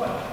Wow.